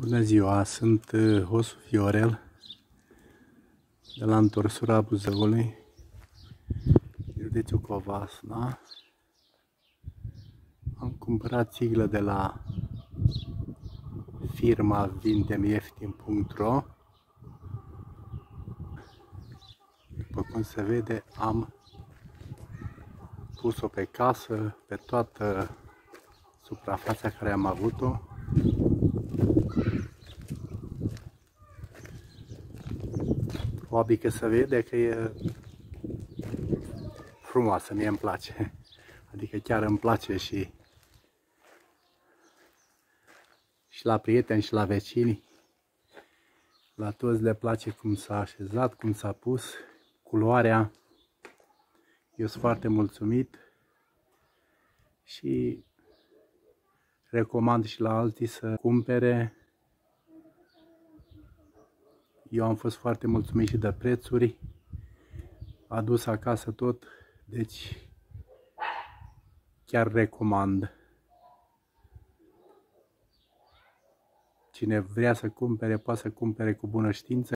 Bună ziua, sunt uh, Hosu Fiorel de la întorsura Buzăului, județul Covasna. Am cumpărat țiglă de la firma vindemieftin.ro După cum se vede, am pus-o pe casă, pe toată suprafața care am avut-o Probabil că se vede că e frumoasă, mie îmi place. Adică chiar îmi place și și la prieteni și la vecini. La toți le place cum s-a așezat, cum s-a pus, culoarea. Eu sunt foarte mulțumit și recomand și la alții să cumpere eu am fost foarte mulțumit și de prețuri. Adus acasă tot, deci chiar recomand. Cine vrea să cumpere, poate să cumpere cu bună știință.